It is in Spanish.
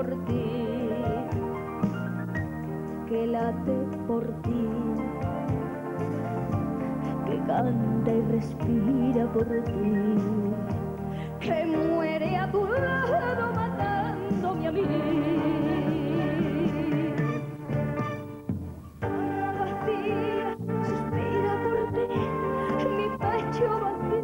por ti, que late por ti, que canta y respira por ti, que muere a tu lado matándome a mí. Suspira por ti, mi pecho vacío.